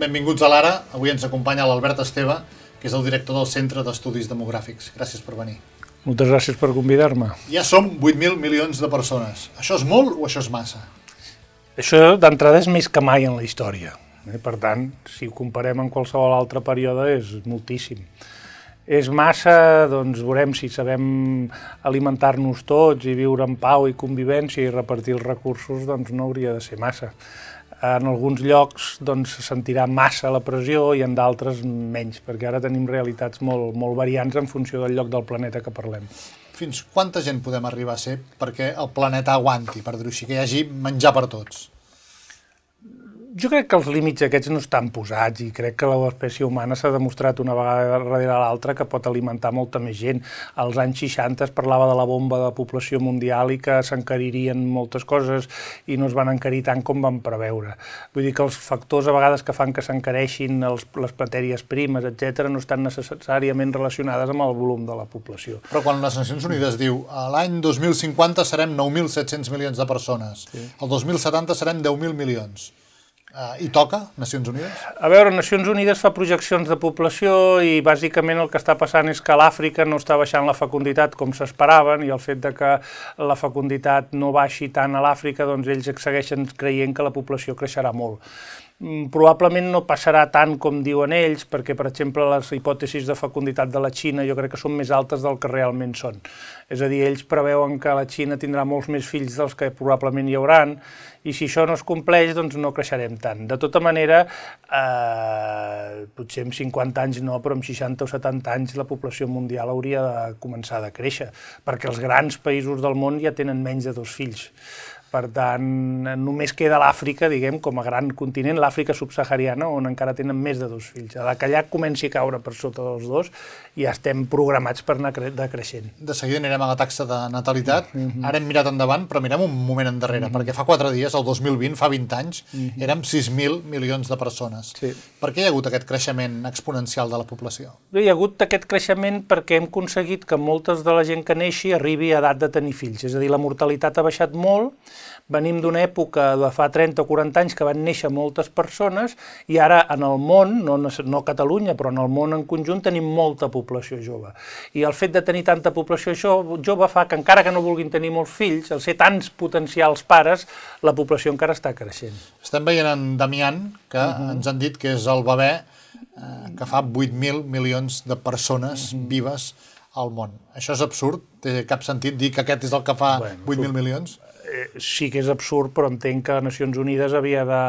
Benvinguts a l'Ara. Avui ens acompanya l'Albert Esteve, que és el director del Centre d'Estudis Demogràfics. Gràcies per venir. Moltes gràcies per convidar-me. Ja som 8.000 milions de persones. Això és molt o això és massa? Això d'entrada és més que mai en la història. Eh? Per tant, si ho comparem amb qualsevol altre període, és moltíssim. És massa, doncs veurem si sabem alimentar-nos tots i viure en pau i convivència i repartir els recursos, doncs no hauria de ser massa. En alguns llocs doncs, se sentirà massa la pressió i en d'altres menys, perquè ara tenim realitats molt, molt variants en funció del lloc del planeta que parlem. Fins quanta gent podem arribar a ser perquè el planeta aguanti, per dir-ho així, que hi hagi menjar per tots? Jo crec que els límits aquests no estan posats i crec que l'espècie humana s'ha demostrat una vegada darrere l'altra que pot alimentar molta més gent. Als anys 60 es parlava de la bomba de població mundial i que s'encaririen moltes coses i no es van encarir tant com van preveure. Vull dir que els factors a vegades que fan que s'encareixin les matèries primes, etc no estan necessàriament relacionades amb el volum de la població. Però quan les Nacions Unides diu l'any 2050 serem 9.700 milions de persones, sí. el 2070 serem 10.000 milions, Uh, I toca, Nacions Unides? A veure, Nacions Unides fa projeccions de població i bàsicament el que està passant és que l'Àfrica no està baixant la fecunditat com s'esperaven i el fet de que la fecunditat no baixi tant a l'Àfrica, doncs ells segueixen creient que la població creixerà molt. Mm, probablement no passarà tant com diuen ells, perquè, per exemple, les hipòtesis de fecunditat de la Xina jo crec que són més altes del que realment són. És a dir, ells preveuen que la Xina tindrà molts més fills dels que probablement hi hauran, i si això no es compleix, doncs no creixerem tant. De tota manera, eh, potser en 50 anys no, però en 60 o 70 anys la població mundial hauria de començar a créixer, perquè els grans països del món ja tenen menys de dos fills. Per tant, només queda l'Àfrica, diguem, com a gran continent, l'Àfrica subsahariana, on encara tenen més de dos fills. A la que allà comenci a caure per sota dels dos, ja estem programats per anar cre decreixent. De seguida anirem a la taxa de natalitat. Mm -hmm. Ara hem mirat endavant, però mirem un moment endarrere, mm -hmm. perquè fa quatre dies, el 2020, fa 20 anys, mm -hmm. érem 6.000 milions de persones. Sí. Per què hi ha hagut aquest creixement exponencial de la població? Hi ha hagut aquest creixement perquè hem aconseguit que moltes de la gent que neixi arribi a edat de tenir fills. És a dir, la mortalitat ha baixat molt, venim d'una època de fa 30 o 40 anys que van néixer moltes persones i ara en el món, no, no a Catalunya, però en el món en conjunt tenim molta població jove. I el fet de tenir tanta població jove fa que encara que no vulguin tenir molts fills, al ser tants potencials pares, la població encara està creixent. Estem veient en Damián, que uh -huh. ens han dit que és el bebè eh, que fa 8.000 milions de persones uh -huh. vives al món. Això és absurd? Té cap sentit dir que aquest és el que fa bueno, 8.000 milions? Eh, sí que és absurd, però entenc que Nacions Unides havia de,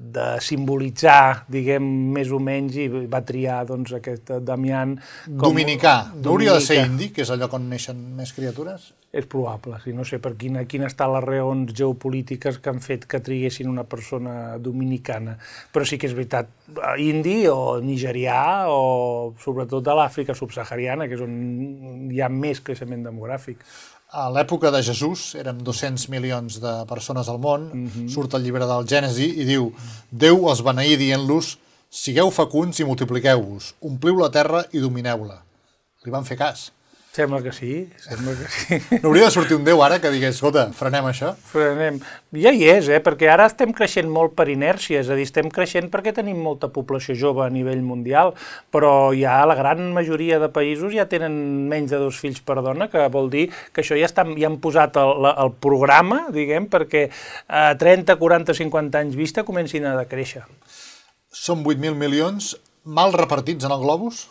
de simbolitzar, diguem, més o menys, i va triar doncs, aquest Damián... Com... Dominicà. No hauria de ser indi, que és allò on neixen més criatures? És probable, si no sé per quina, quina estan les raons geopolítiques que han fet que triguessin una persona dominicana. Però sí que és veritat, indi o nigerià o sobretot de l'Àfrica subsahariana, que és on hi ha més creixement demogràfic a l'època de Jesús, érem 200 milions de persones al món, mhm. -huh. surt el llibre del Gènesi i diu Déu els beneí dient-los sigueu fecuns i multipliqueu-vos, ompliu la terra i domineu-la. Li van fer cas. Sembla que sí, sembla que sí. No hauria de sortir un Déu ara que digués, escolta, frenem això? Frenem. Ja hi és, eh? perquè ara estem creixent molt per inèrcia, és a dir, estem creixent perquè tenim molta població jove a nivell mundial, però ja la gran majoria de països ja tenen menys de dos fills per dona, que vol dir que això ja, està, ja han posat el, el programa, diguem, perquè a 30, 40, 50 anys vista comencin a decréixer. Són 8.000 milions mal repartits en el globus?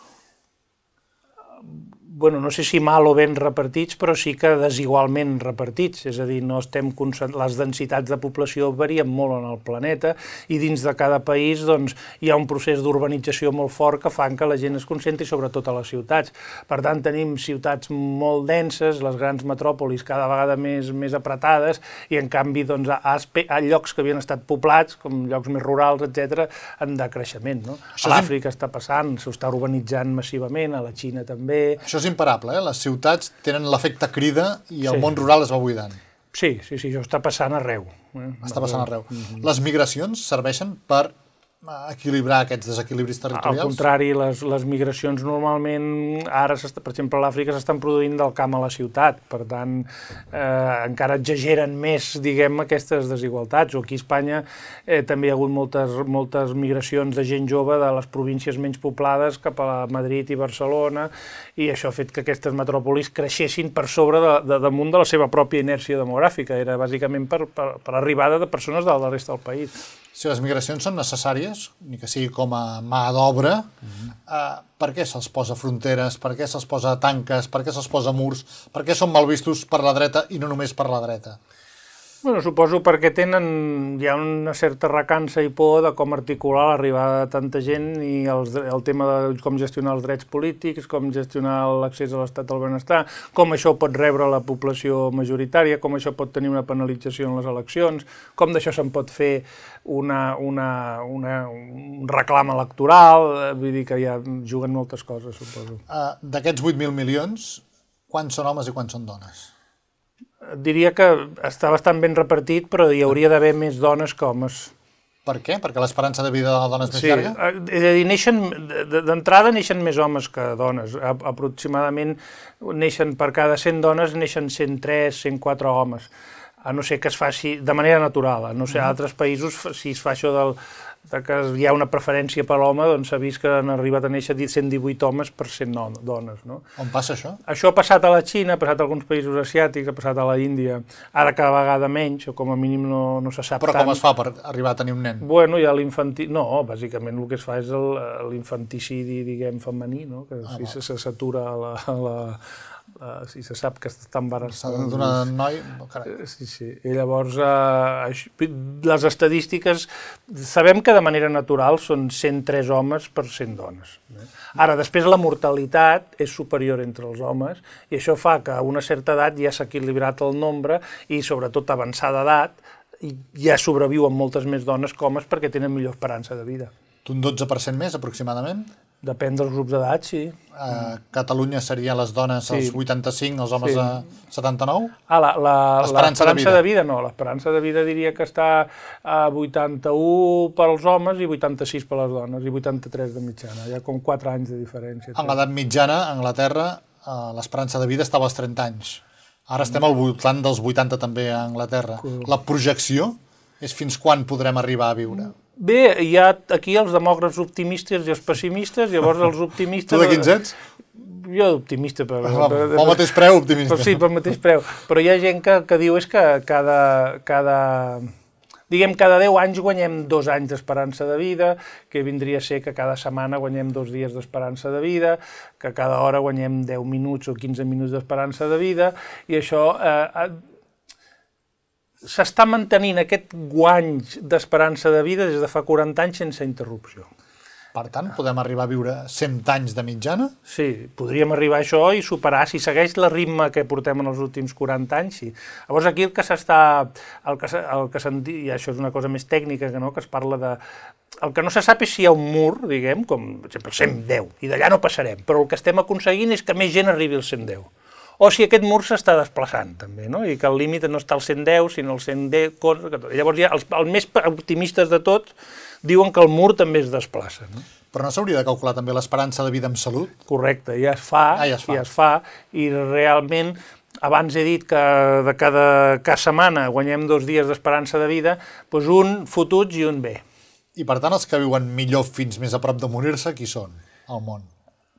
Bueno, no sé si mal o ben repartits, però sí que desigualment repartits, és a dir, no estem les densitats de població varien molt en el planeta i dins de cada país doncs, hi ha un procés d'urbanització molt fort que fan que la gent es concentri sobretot a les ciutats. Per tant, tenim ciutats molt denses, les grans metròpolis cada vegada més, més apretades i en canvi doncs, a, a llocs que havien estat poblats, com llocs més rurals, etc, en decreixement. No? a l'Àfrica està passant, s'està urbanitzant massivament, a la Xina també. Això és imparable, eh? Les ciutats tenen l'efecte crida i el sí. món rural es va buidant. Sí, sí, sí, això està passant arreu. Eh? Està passant arreu. Mm -hmm. Les migracions serveixen per equilibrar aquests desequilibris territorials? Al contrari, les, les migracions normalment, ara, per exemple, a l'Àfrica s'estan produint del camp a la ciutat, per tant, eh, encara exageren més, diguem, aquestes desigualtats. O aquí a Espanya eh, també hi ha hagut moltes, moltes migracions de gent jove de les províncies menys poblades cap a Madrid i Barcelona, i això ha fet que aquestes metròpolis creixessin per sobre de, de, damunt de la seva pròpia inèrcia demogràfica. Era bàsicament per, per, per arribada de persones de la resta del país si les migracions són necessàries, ni que sigui com a mà d'obra, uh -huh. eh, per què se'ls posa fronteres, per què se'ls posa tanques, per què se'ls posa murs, per què són mal vistos per la dreta i no només per la dreta? Bueno, suposo perquè tenen ja una certa recança i por de com articular l'arribada de tanta gent i els, el tema de com gestionar els drets polítics, com gestionar l'accés a l'estat del benestar, com això pot rebre la població majoritària, com això pot tenir una penalització en les eleccions, com d'això se'n pot fer una, una, una, un reclam electoral, eh, vull dir que ja juguen moltes coses, suposo. Uh, D'aquests 8.000 milions, quants són homes i quants són dones? Diria que està bastant ben repartit, però hi hauria d'haver més dones que homes. Per què? Perquè l'esperança de vida de la dona és més sí, llarga? Eh, és a dir, neixen, d'entrada neixen més homes que dones. Aproximadament neixen per cada 100 dones, neixen 103, 104 homes. A no ser que es faci de manera natural. A no ser a altres països, si es fa això del, de que hi ha una preferència per l'home, doncs s'ha vist que han arribat a néixer 118 homes per 100 dones. No? On passa això? Això ha passat a la Xina, ha passat a alguns països asiàtics, ha passat a la Índia, ara cada vegada menys, o com a mínim no, no se sap Però tant. com es fa per arribar a tenir un nen? Bueno, hi ha l'infanti... No, bàsicament el que es fa és l'infanticidi, diguem, femení, no? que ah, si s'atura a la, a la, Uh, si se sap que està embarassada. D'una noi... Carai. Eh, sí, sí. I llavors, uh, les estadístiques, sabem que de manera natural són 103 homes per 100 dones. Ara, després la mortalitat és superior entre els homes i això fa que a una certa edat ja s'ha equilibrat el nombre i sobretot avançada edat ja sobreviuen moltes més dones que homes perquè tenen millor esperança de vida. Un 12% més, aproximadament? Depèn dels grups d'edat, sí. A Catalunya serien les dones sí. als 85, els homes sí. a 79? Ah, l'esperança de, vida. de vida no, l'esperança de vida diria que està a 81 pels homes i 86 per les dones, i 83 de mitjana, hi ha com 4 anys de diferència. En l'edat mitjana, a Anglaterra, eh, l'esperança de vida estava als 30 anys. Ara estem al voltant dels 80 també a Anglaterra. La projecció és fins quan podrem arribar a viure? Bé, hi ha aquí els demòcrates optimistes i els pessimistes, llavors els optimistes... tu de quins ets? Jo optimista. Per, ah, per, pel mateix preu, optimista. Per, sí, pel mateix preu. Però hi ha gent que, que diu és que cada, cada, diguem, cada 10 anys guanyem dos anys d'esperança de vida, que vindria a ser que cada setmana guanyem dos dies d'esperança de vida, que cada hora guanyem 10 minuts o 15 minuts d'esperança de vida, i això eh, s'està mantenint aquest guany d'esperança de vida des de fa 40 anys sense interrupció. Per tant, podem arribar a viure 100 anys de mitjana? Sí, podríem arribar a això i superar, si segueix la ritme que portem en els últims 40 anys, sí. Llavors aquí el que s'està, el que, el que se'n i això és una cosa més tècnica, que, no, que es parla de... El que no se sap és si hi ha un mur, diguem, com per exemple 110, i d'allà no passarem, però el que estem aconseguint és que més gent arribi al 110 o si aquest mur s'està desplaçant també, no? i que el límit no està al 110, sinó al 110... Llavors ja els, els més optimistes de tots diuen que el mur també es desplaça. No? Però no s'hauria de calcular també l'esperança de vida amb salut? Correcte, ja es fa, ah, ja es fa. ja es fa, i realment abans he dit que de cada, cada setmana guanyem dos dies d'esperança de vida, doncs un fotuts i un bé. I per tant els que viuen millor fins més a prop de morir-se, qui són al món?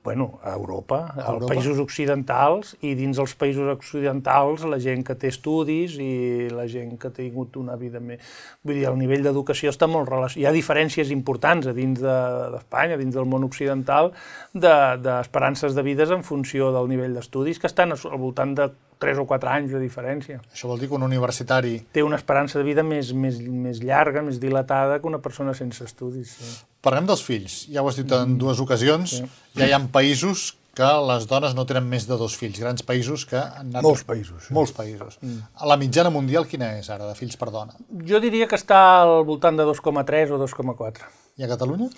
Bueno, a Europa, a als països occidentals, i dins els països occidentals la gent que té estudis i la gent que ha tingut una vida més... Vull dir, el nivell d'educació està molt relacionat. Hi ha diferències importants a dins d'Espanya, de, dins del món occidental, d'esperances de, de vides en funció del nivell d'estudis, que estan al voltant de 3 o 4 anys de diferència. Això vol dir que un universitari... Té una esperança de vida més, més, més llarga, més dilatada que una persona sense estudis. Sí. Parlem dels fills. Ja ho has dit en dues ocasions. Sí. Ja hi ha països que les dones no tenen més de dos fills. Grans països que han anat... Molts països. Sí. Molts països. Mm. La mitjana mundial quina és ara, de fills per dona? Jo diria que està al voltant de 2,3 o 2,4. I a Catalunya?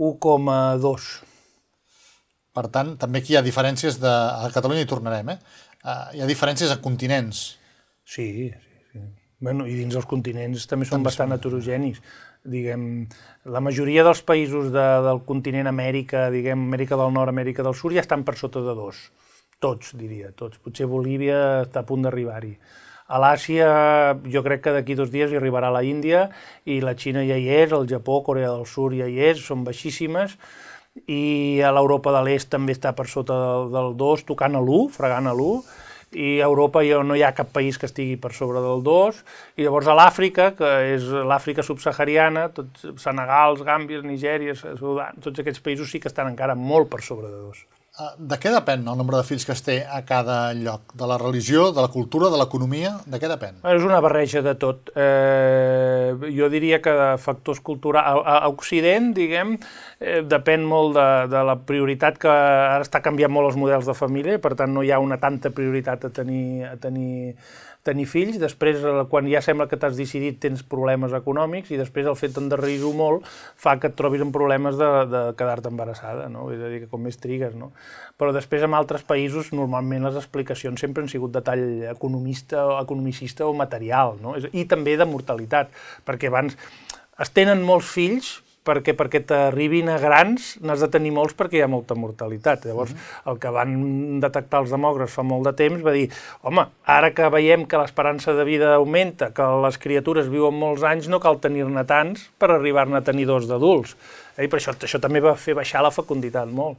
1,2. Per tant, també aquí hi ha diferències de... A Catalunya hi tornarem, eh? Uh, hi ha diferències a continents. Sí, sí, sí. Bueno, I dins els continents també són bastant heterogenis. Diguem, la majoria dels països de, del continent Amèrica, diguem, Amèrica del Nord, Amèrica del Sud, ja estan per sota de dos. Tots, diria, tots. Potser Bolívia està a punt d'arribar-hi. A l'Àsia jo crec que d'aquí dos dies hi arribarà la Índia i la Xina ja hi és, el Japó, Corea del Sud ja hi és, són baixíssimes i a l'Europa de l'Est també està per sota del, del 2, tocant a l'1, fregant a l'1, i a Europa no hi ha cap país que estigui per sobre del 2, i llavors a l'Àfrica, que és l'Àfrica subsahariana, tots, Senegals, Gàmbia, Nigèria, Sudan, tots aquests països sí que estan encara molt per sobre de 2. Ah, de què depèn el nombre de fills que es té a cada lloc? De la religió, de la cultura, de l'economia? De què depèn? És una barreja de tot. Eh, jo diria que de factors culturals... A, a Occident, diguem, eh, depèn molt de, de la prioritat que ara està canviant molt els models de família, per tant no hi ha una tanta prioritat a tenir, a tenir tenir fills, després eh, quan ja sembla que t'has decidit tens problemes econòmics i després el fet d'endarrerir-ho molt fa que et trobis en problemes de, de quedar-te embarassada, no? És a dir, que com més trigues, no? Però després en altres països normalment les explicacions sempre han sigut de tall economista, o economicista o material, no? I també de mortalitat, perquè abans es tenen molts fills perquè perquè t'arribin a grans n'has de tenir molts perquè hi ha molta mortalitat. Llavors, el que van detectar els demògrafs fa molt de temps va dir home, ara que veiem que l'esperança de vida augmenta, que les criatures viuen molts anys, no cal tenir-ne tants per arribar-ne a tenir dos d'adults. Eh? I per això, això també va fer baixar la fecunditat molt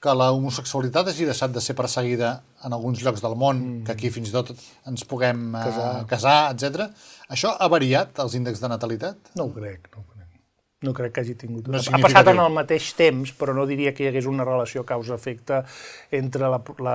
que la homosexualitat hagi deixat de ser perseguida en alguns llocs del món, mm. que aquí fins i tot ens puguem eh, casar, casar etc. Això ha variat els índexs de natalitat? No ho crec, no ho crec. No crec que hagi tingut... No ha passat en el mateix temps, però no diria que hi hagués una relació causa-efecte entre la, la,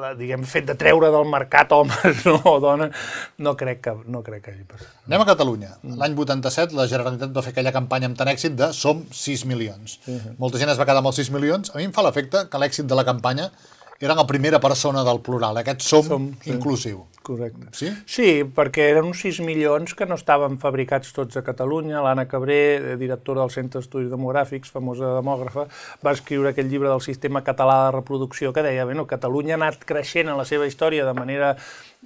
la, diguem, fet de treure del mercat homes no, o dones. No crec que, no crec que hagi passat. Anem a Catalunya. L'any 87 la Generalitat va fer aquella campanya amb tant èxit de Som 6 milions. Uh -huh. Molta gent es va quedar amb els 6 milions. A mi em fa l'efecte que l'èxit de la campanya era la primera persona del plural, aquest som, som sí. inclusiu. Correcte. Sí? Sí, perquè eren uns 6 milions que no estaven fabricats tots a Catalunya. L'Anna Cabré, eh, directora del Centre d'Estudis Demogràfics, famosa demògrafa, va escriure aquest llibre del sistema català de reproducció que deia, bueno, Catalunya ha anat creixent en la seva història de manera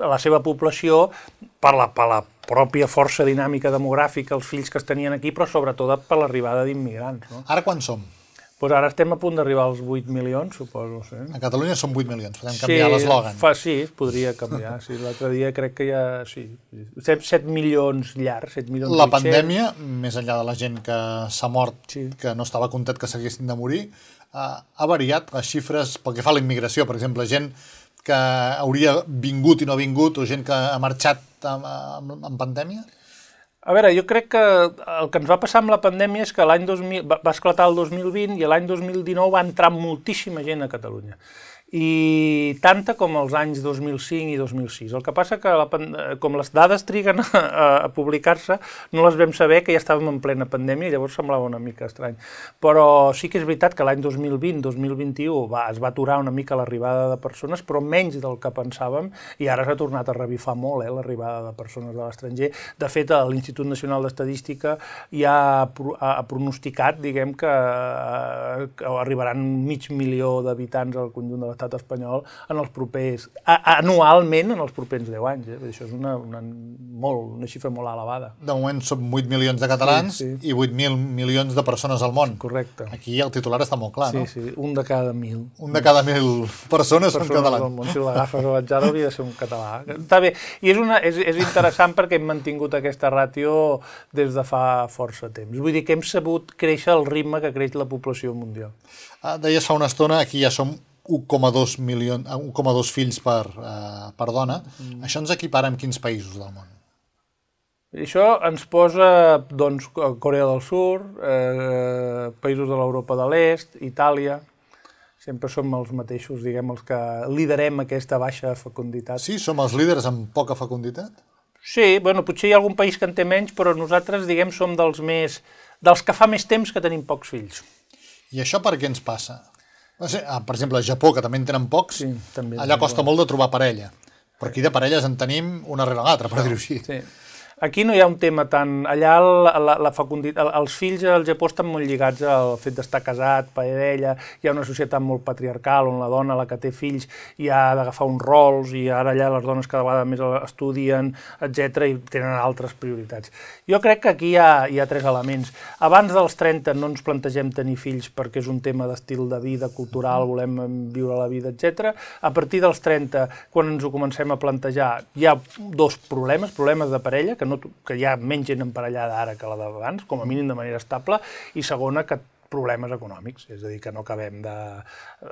la seva població per la, per la pròpia força dinàmica demogràfica, els fills que es tenien aquí, però sobretot per l'arribada d'immigrants. No? Ara quan som? Pues ara estem a punt d'arribar als 8 milions, suposo. Sí. A Catalunya són 8 milions, podem canviar sí, l'eslògan. Fa, sí, podria canviar. Sí, L'altre dia crec que ja... Sí, 7, 7 milions llargs, 7 milions La 800. pandèmia, més enllà de la gent que s'ha mort, sí. que no estava content que s'haguessin de morir, ha, ha variat les xifres pel que fa a la immigració. Per exemple, gent que hauria vingut i no ha vingut, o gent que ha marxat en, en, en pandèmia? A veure, jo crec que el que ens va passar amb la pandèmia és que l'any 2000 va esclatar el 2020 i l'any 2019 va entrar moltíssima gent a Catalunya i tanta com els anys 2005 i 2006. El que passa que la, com les dades triguen a, a publicar-se, no les vam saber que ja estàvem en plena pandèmia, llavors semblava una mica estrany. Però sí que és veritat que l'any 2020-2021 va, es va aturar una mica l'arribada de persones, però menys del que pensàvem, i ara s'ha tornat a revifar molt eh, l'arribada de persones de l'estranger. De fet, l'Institut Nacional d'Estadística ja ha, ha, ha pronosticat, diguem, que, que arribaran mig milió d'habitants al conjunt de l'estat espanyol en els propers, a, anualment en els propers 10 anys. Eh? Això és una, una, molt, una xifra molt elevada. De moment som 8 milions de catalans sí, sí. i 8.000 milions de persones al món. Correcte. Aquí el titular està molt clar, sí, no? Sí, sí, un de cada mil. Un de cada mil persones, persones són catalans. Món. Si l'agafes a l'atzar hauria de ser un català. Està bé, i és, una, és, és interessant perquè hem mantingut aquesta ràtio des de fa força temps. Vull dir que hem sabut créixer al ritme que creix la població mundial. Ah, deies fa una estona, aquí ja som 1,2 milions, 1,2 fills per, uh, per dona. Mm. Això ens equipara amb quins països del món? Això ens posa doncs, Corea del Sur, eh, països de l'Europa de l'Est, Itàlia, sempre som els mateixos, diguem, els que liderem aquesta baixa fecunditat. Sí, som els líders amb poca fecunditat? Sí, bueno, potser hi ha algun país que en té menys, però nosaltres, diguem, som dels més... dels que fa més temps que tenim pocs fills. I això per què ens passa? No sé, ah, per exemple, a Japó, que també en tenen pocs, sí, també allà costa molt de trobar parella. Però aquí de parelles en tenim una rere l'altra, per dir-ho així. Sí. Aquí no hi ha un tema tan... Allà la, la, la fecunditat... Els fills al Japó estan molt lligats al fet d'estar casat, parella, hi ha una societat molt patriarcal on la dona, la que té fills, hi ha d'agafar uns rols i ara allà les dones cada vegada més estudien, etc i tenen altres prioritats. Jo crec que aquí hi ha, hi ha tres elements. Abans dels 30 no ens plantegem tenir fills perquè és un tema d'estil de vida, cultural, volem viure la vida, etc. A partir dels 30, quan ens ho comencem a plantejar, hi ha dos problemes, problemes de parella, que, no, que hi ha menys gent emparellada ara que la d'abans, com a mínim de manera estable, i segona, que problemes econòmics, és a dir, que no acabem de...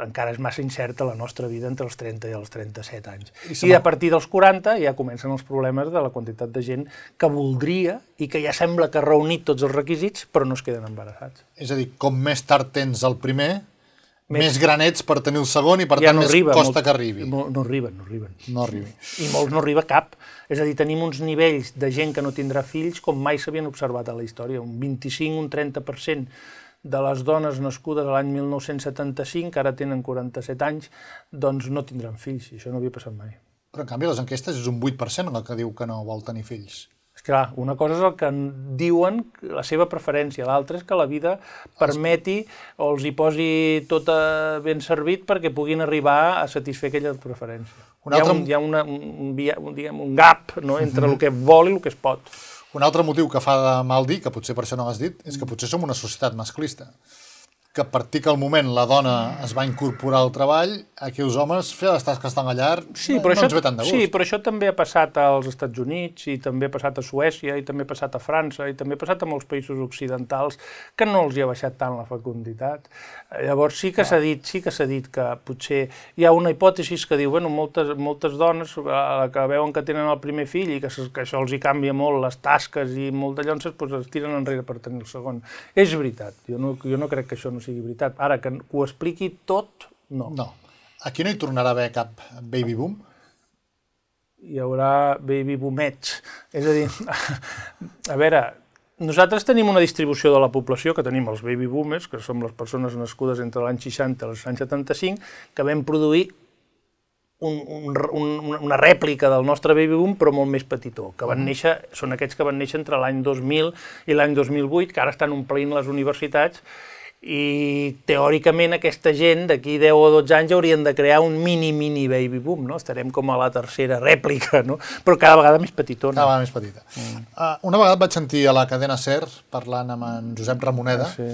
encara és massa incerta la nostra vida entre els 30 i els 37 anys. I, I a partir dels 40 ja comencen els problemes de la quantitat de gent que voldria i que ja sembla que ha reunit tots els requisits, però no es queden embarassats. És a dir, com més tard tens el primer, més, més granets per tenir el segon i per ja tant no més arriba, costa molt, que arribi. No, no arriben, no arriben. No arribi. I molts no arriba cap. És a dir, tenim uns nivells de gent que no tindrà fills com mai s'havien observat a la història. Un 25, un 30% de les dones nascudes l'any 1975, que ara tenen 47 anys, doncs no tindran fills. I això no havia passat mai. Però en canvi les enquestes és un 8% el que diu que no vol tenir fills. Clar, una cosa és el que diuen, la seva preferència, l'altra és que la vida permeti o els hi posi tot ben servit perquè puguin arribar a satisfer aquella preferència. Un altre... Hi ha un, hi ha una, un, un, diguem, un gap no, entre el que vol i el que es pot. Un altre motiu que fa de mal dir, que potser per això no has dit, és que potser som una societat masclista que a partir que al moment la dona es va incorporar al treball, aquí els homes fer les tasques estan a llar sí, però no això, ens ve tant de gust. Sí, però això també ha passat als Estats Units, i també ha passat a Suècia, i també ha passat a França, i també ha passat a molts països occidentals, que no els hi ha baixat tant la fecunditat. Llavors sí que s'ha dit, sí que s'ha dit que potser hi ha una hipòtesi que diu, bueno, moltes, moltes dones eh, que veuen que tenen el primer fill i que, que això els hi canvia molt les tasques i molt de llonces, doncs es tiren enrere per tenir el segon. És veritat, jo no, jo no crec que això no sigui veritat. Ara, que ho expliqui tot, no. No. Aquí no hi tornarà a haver cap baby boom? Hi haurà baby boomets. És a dir, a veure, nosaltres tenim una distribució de la població, que tenim els baby boomers, que som les persones nascudes entre l'any 60 i l'any 75, que vam produir un, un, un, una rèplica del nostre baby boom, però molt més petitó, que van néixer, són aquests que van néixer entre l'any 2000 i l'any 2008, que ara estan omplint les universitats, i teòricament aquesta gent d'aquí 10 o 12 anys haurien de crear un mini-mini baby boom, no? Estarem com a la tercera rèplica, no? Però cada vegada més petitona. Cada vegada més petita. Mm. Uh, una vegada vaig sentir a la cadena SER parlant amb en Josep Ramoneda ah, sí.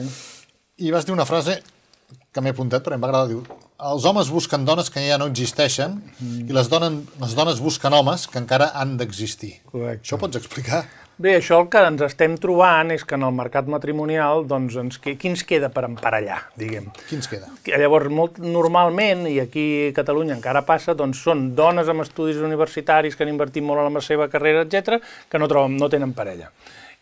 i vas dir una frase que m'he apuntat però em va agradar, diu els homes busquen dones que ja no existeixen mm. i les dones, les dones busquen homes que encara han d'existir. Això pots explicar? Bé, això el que ens estem trobant és que en el mercat matrimonial, doncs, ens, qui ens queda per emparellar, diguem? Qui ens queda? Llavors, molt, normalment, i aquí a Catalunya encara passa, doncs són dones amb estudis universitaris que han invertit molt en la seva carrera, etc que no, troben, no tenen parella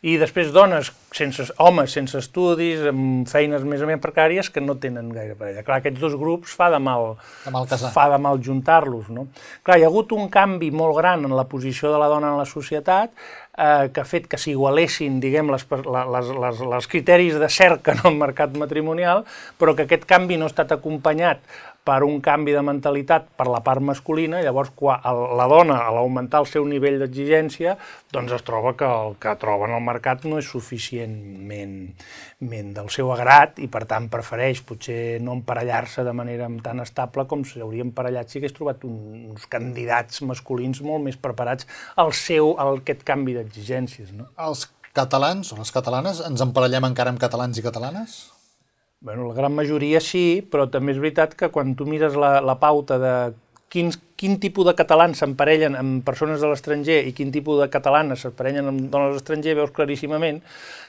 i després dones, sense, homes sense estudis, amb feines més o menys precàries, que no tenen gaire parella. Clar, aquests dos grups fa de mal, de mal casar. fa de mal juntar-los. No? Clar, hi ha hagut un canvi molt gran en la posició de la dona en la societat, eh, que ha fet que s'igualessin, diguem, les, les, les, les criteris de cerca en el mercat matrimonial, però que aquest canvi no ha estat acompanyat per un canvi de mentalitat per la part masculina, llavors quan la dona, a l'augmentar el seu nivell d'exigència, doncs es troba que el que troba en el mercat no és suficientment del seu agrat i per tant prefereix potser no emparellar-se de manera tan estable com si hauria emparellat si hagués trobat uns candidats masculins molt més preparats al seu, al aquest canvi d'exigències. No? Els catalans o les catalanes ens emparellem encara amb catalans i catalanes? Bueno, la gran majoria sí, però també és veritat que quan tu mires la, la pauta de quins, quin tipus de catalans s'emparellen amb persones de l'estranger i quin tipus de catalanes s'emparellen amb dones de l'estranger, veus claríssimament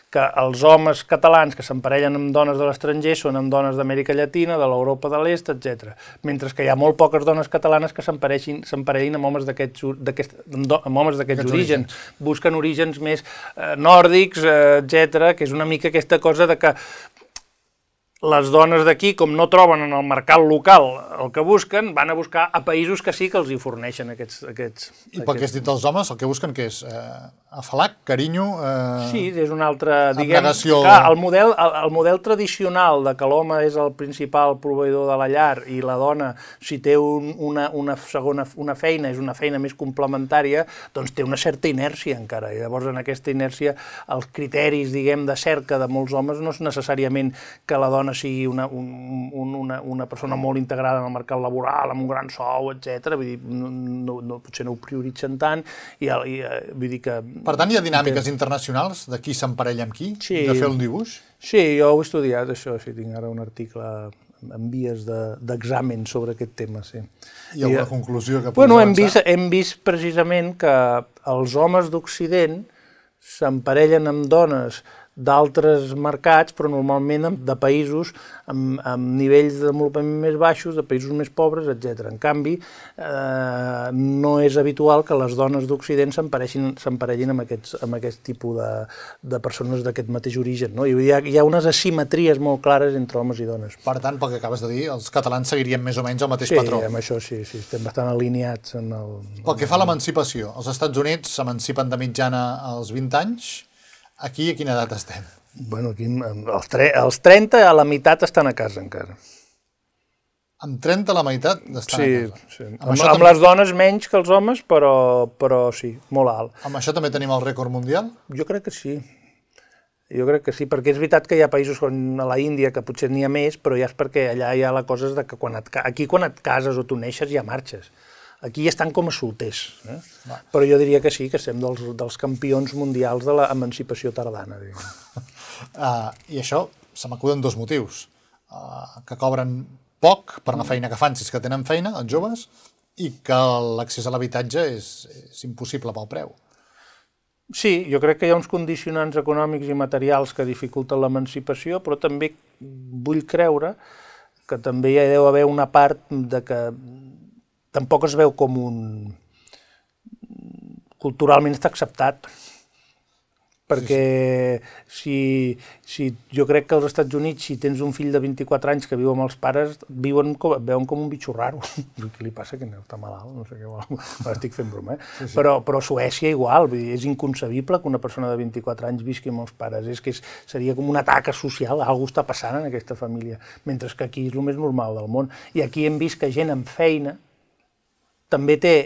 que els homes catalans que s'emparellen amb dones de l'estranger són amb dones d'Amèrica Llatina, de l'Europa de l'Est, etc. Mentre que hi ha molt poques dones catalanes que s'emparellin amb homes d'aquests amb homes d'aquests orígens. orígens. Busquen orígens més eh, nòrdics, eh, etc., que és una mica aquesta cosa de que les dones d'aquí, com no troben en el mercat local el que busquen, van a buscar a països que sí que els hi forneixen aquests... aquests I pel que has dit dels homes, el que busquen que és eh, afalac, carinyo... Eh, sí, és un altre... Diguem, abnegació. clar, el model, el, el model tradicional de que l'home és el principal proveïdor de la llar i la dona, si té un, una, una segona una feina, és una feina més complementària, doncs té una certa inèrcia encara. I llavors en aquesta inèrcia els criteris, diguem, de cerca de molts homes no és necessàriament que la dona dona sigui una, un, un, una, una persona molt integrada en el mercat laboral, amb un gran sou, etc. Vull dir, no, no, no, potser no ho prioritzen tant, i, i eh, vull dir que... Per tant, hi ha dinàmiques que... internacionals de qui s'emparella amb qui? Sí. De fer un dibuix? Sí, jo ho he estudiat, això, sí, tinc ara un article en vies d'examen de, sobre aquest tema, sí. I alguna I, conclusió que bueno, hem vist, hem vist precisament que els homes d'Occident s'emparellen amb dones d'altres mercats, però normalment de països amb, amb nivells de desenvolupament més baixos, de països més pobres, etc. En canvi, eh, no és habitual que les dones d'Occident s'emparellin amb, aquests, amb aquest tipus de, de persones d'aquest mateix origen. No? Hi, ha, hi ha unes asimetries molt clares entre homes i dones. Per tant, pel que acabes de dir, els catalans seguirien més o menys el mateix sí, patró. Sí, amb això sí, sí, estem bastant alineats en el... Pel que fa a l'emancipació, els Estats Units s'emancipen de mitjana als 20 anys, Aquí a quina edat estem? Bueno, aquí els, tre els 30 a la meitat estan a casa encara. Amb 30 a la meitat estan sí, a casa? Sí, amb, amb, amb les dones menys que els homes, però, però sí, molt alt. Amb això també tenim el rècord mundial? Jo crec que sí. Jo crec que sí, perquè és veritat que hi ha països com a la Índia que potser n'hi ha més, però ja és perquè allà hi ha la cosa de que quan et, aquí quan et cases o tu neixes ja marxes. Aquí estan com a solters. Eh? Però jo diria que sí, que estem dels, dels campions mundials de l'emancipació tardana. uh, I això se m'acuden dos motius. Uh, que cobren poc per la feina que fan, si és que tenen feina, els joves, i que l'accés a l'habitatge és, és impossible pel preu. Sí, jo crec que hi ha uns condicionants econòmics i materials que dificulten l'emancipació, però també vull creure que també hi deu haver una part de que tampoc es veu com un... culturalment està acceptat, perquè si, si jo crec que als Estats Units, si tens un fill de 24 anys que viu amb els pares, viuen com, veuen com un bitxo raro. Què li passa? Que no està malalt? No sé què vol. Estic fent broma, eh? Sí, sí. Però, però a Suècia igual, vull dir, és inconcebible que una persona de 24 anys visqui amb els pares. És que és, seria com una taca social, alguna està passant en aquesta família, mentre que aquí és el més normal del món. I aquí hem vist que gent amb feina, també té,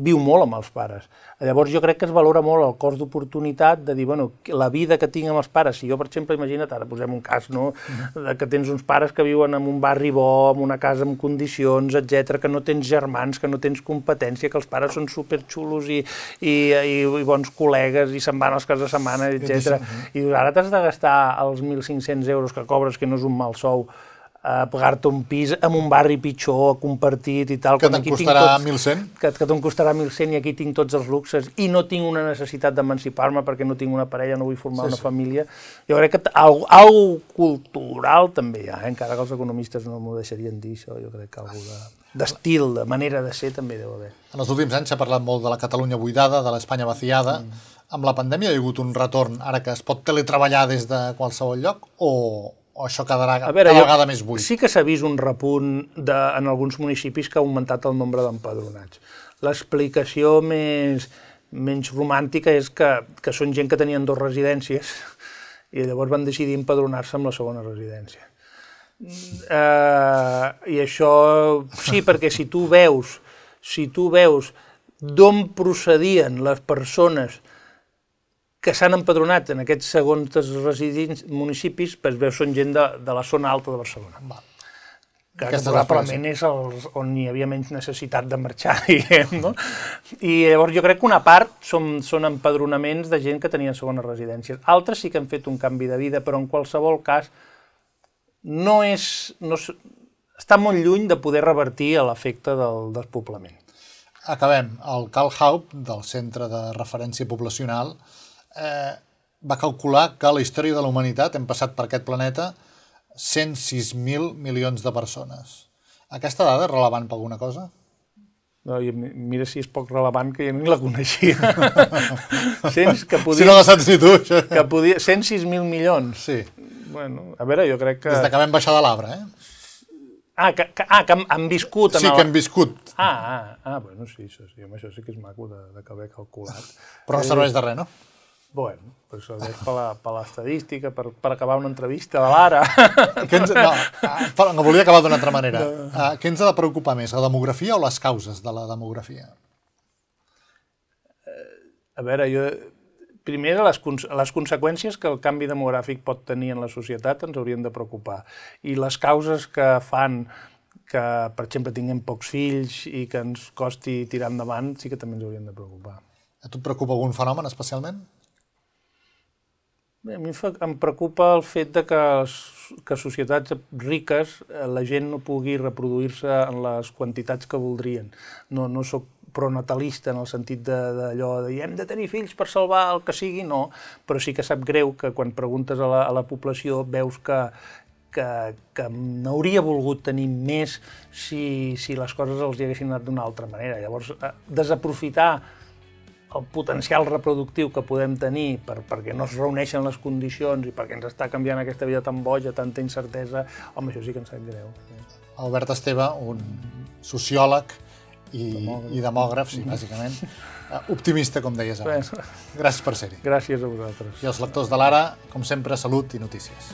viu molt amb els pares. Llavors jo crec que es valora molt el cost d'oportunitat de dir, bueno, la vida que tinc amb els pares, si jo, per exemple, imagina't, ara posem un cas, no?, de que tens uns pares que viuen en un barri bo, en una casa amb condicions, etc, que no tens germans, que no tens competència, que els pares són superxulos i, i, i, i bons col·legues i se'n van als caps de setmana, etc. I ara t'has de gastar els 1.500 euros que cobres, que no és un mal sou, a pagar-te un pis en un barri pitjor, compartit i tal. Que te'n costarà tots, 1.100? Que, que te'n costarà 1.100 i aquí tinc tots els luxes i no tinc una necessitat d'emancipar-me perquè no tinc una parella, no vull formar sí, una sí. família. Jo crec que algo, algo cultural també hi ha, eh? encara que els economistes no m'ho deixarien dir això, jo crec que algo d'estil, de, de manera de ser també deu haver. En els últims anys s'ha parlat molt de la Catalunya buidada, de l'Espanya vaciada. Mm. Amb la pandèmia hi ha hagut un retorn, ara que es pot teletreballar des de qualsevol lloc, o, o això quedarà a veure, cada vegada més buit? Sí que s'ha vist un repunt de, en alguns municipis que ha augmentat el nombre d'empadronats. L'explicació més, menys romàntica és que, que són gent que tenien dues residències i llavors van decidir empadronar-se amb la segona residència. Uh, I això, sí, perquè si tu veus, si tu veus d'on procedien les persones que s'han empadronat en aquests segons residents municipis, pues, veu, són gent de, de la zona alta de Barcelona. Va. Que, que probablement és els, on hi havia menys necessitat de marxar, diguem, no? I llavors jo crec que una part són, són empadronaments de gent que tenien segones residències. Altres sí que han fet un canvi de vida, però en qualsevol cas no és... No, està molt lluny de poder revertir l'efecte del despoblament. Acabem. El Cal Haup, del Centre de Referència Poblacional, eh, va calcular que a la història de la humanitat hem passat per aquest planeta 106.000 milions de persones. Aquesta dada és relevant per alguna cosa? No, i mira si és poc relevant que jo no la coneixia. Sents que podia... Si no la saps ni tu, això. Que podia... 106.000 milions. Sí. Bueno, a veure, jo crec que... Des de que vam baixar de l'arbre, eh? Ah, que, que, ah, que han, han viscut... En Sí, el... que hem viscut, Ah, ah, ah, bueno, sí, això sí, home, això sí que és maco de, de que haver calculat. però no serveix de res, no? Bueno, però això és per la- per l'estadística, per, per acabar una entrevista de l'ara. Ens, no, ah, però no volia acabar d'una altra manera. Ah, què ens ha de preocupar més, la demografia o les causes de la demografia? A veure, jo... Primer, les, cons les conseqüències que el canvi demogràfic pot tenir en la societat ens haurien de preocupar. I les causes que fan que, per exemple, tinguem pocs fills i que ens costi tirar endavant, sí que també ens haurien de preocupar. A tu et preocupa algun fenomen especialment? Bé, A mi em preocupa el fet de que, que societats riques eh, la gent no pugui reproduir-se en les quantitats que voldrien. No, no sóc pronatalista en el sentit de- d'allò de, de hem de tenir fills per salvar el que sigui, no, però sí que sap greu que quan preguntes a la, a la població veus que, que, que n'hauria volgut tenir més si, si les coses els hi haguessin anat d'una altra manera. Llavors, eh, desaprofitar el potencial reproductiu que podem tenir per, perquè no es reuneixen les condicions i perquè ens està canviant aquesta vida tan boja, tanta incertesa, home, això sí que ens sap greu. Albert Esteve, un sociòleg i, i demògraf, sí, bàsicament, optimista, com deies abans. Gràcies per ser-hi. Gràcies a vosaltres. I els lectors de l'Ara, com sempre, salut i notícies.